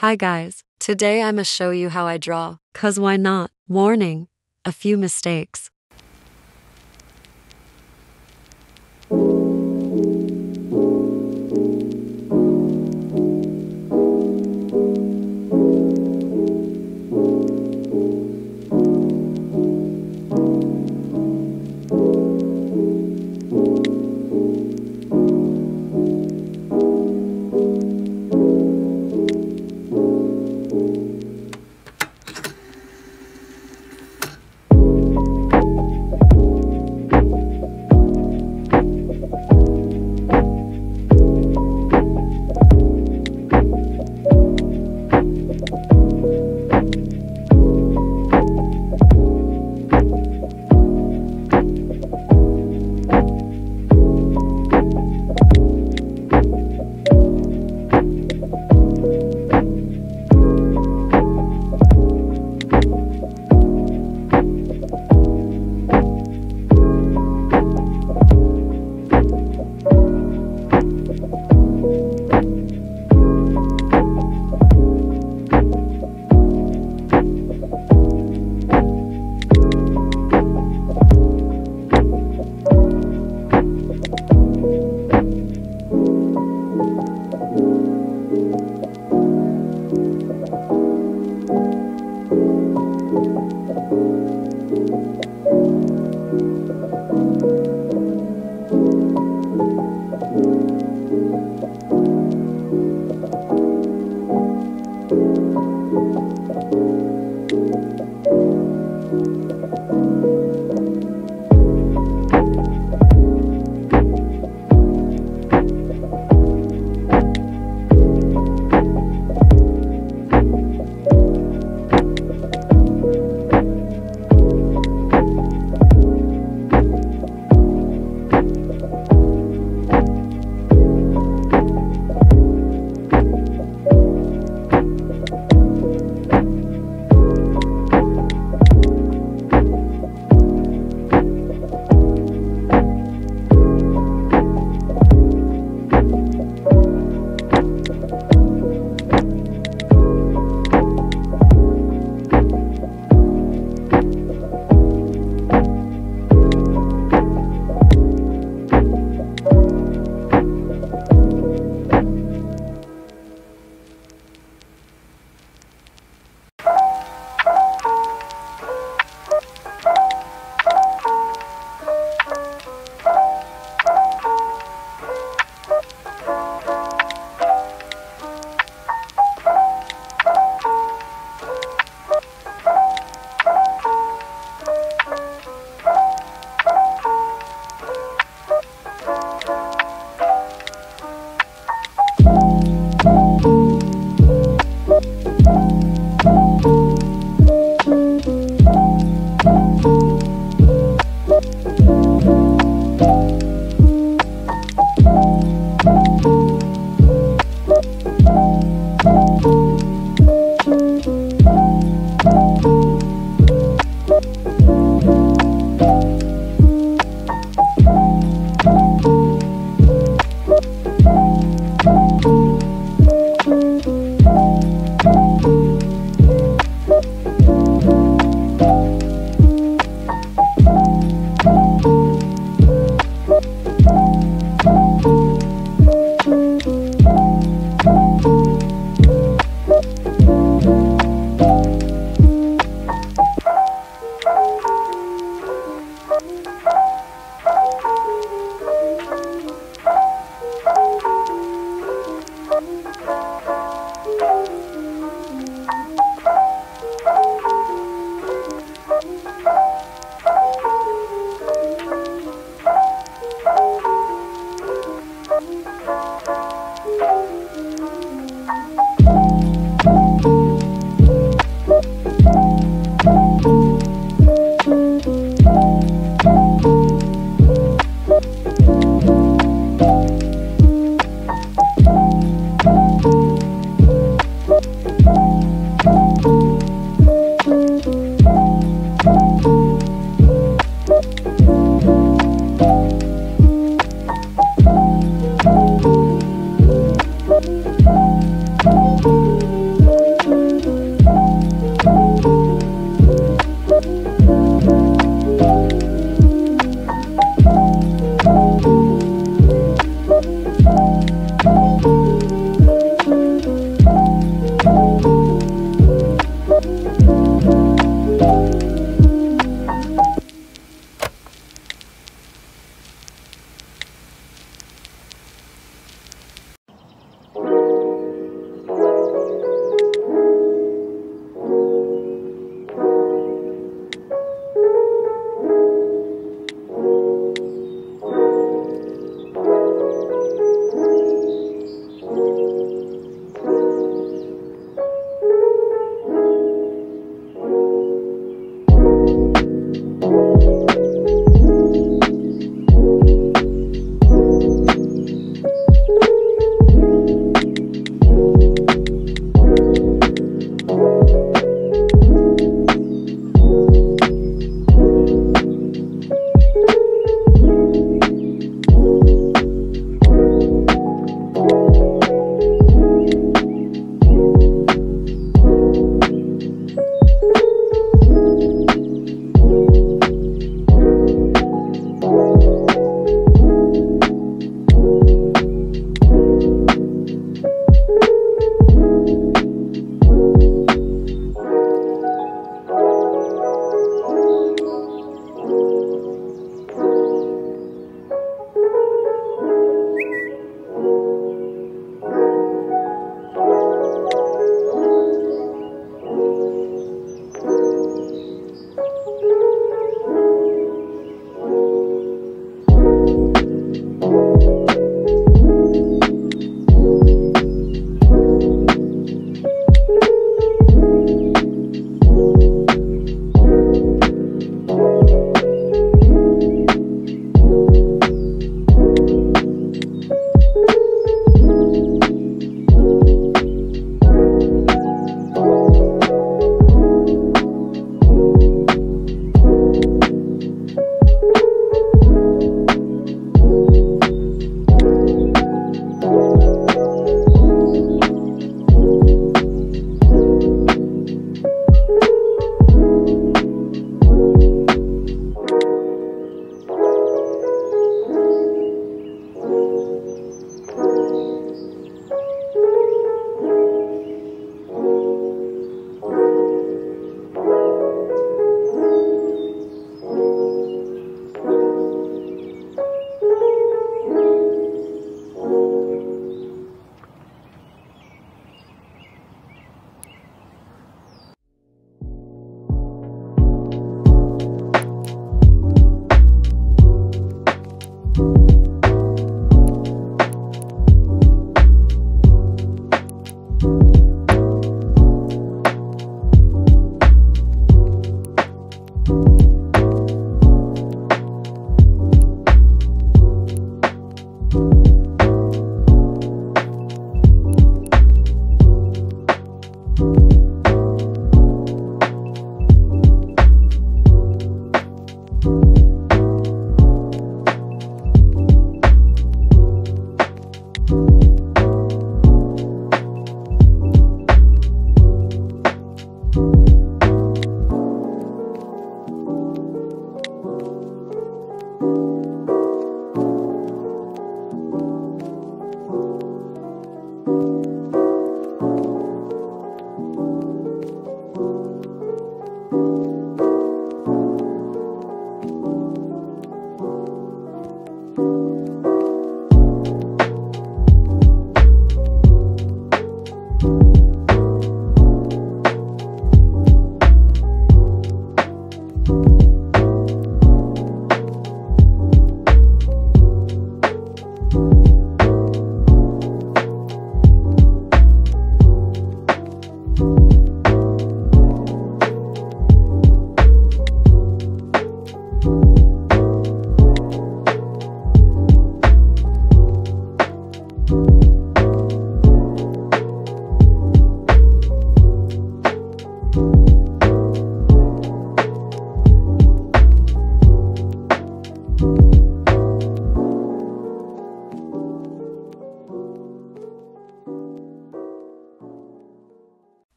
Hi guys, today I'ma show you how I draw, cause why not? Warning, a few mistakes.